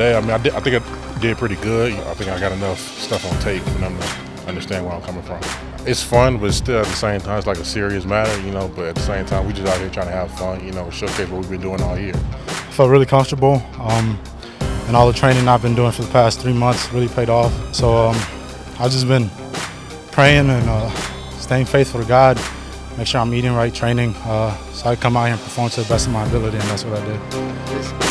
today. I mean, I, did, I think I did pretty good. I think I got enough stuff on tape for them to understand where I'm coming from. It's fun, but still at the same time, it's like a serious matter, you know. But at the same time, we just out here trying to have fun, you know, showcase what we've been doing all year. I felt really comfortable, um, and all the training I've been doing for the past three months really paid off. So um, I've just been praying and uh, staying faithful to God, make sure I'm eating right, training, uh, so I come out here and perform to the best of my ability, and that's what I did.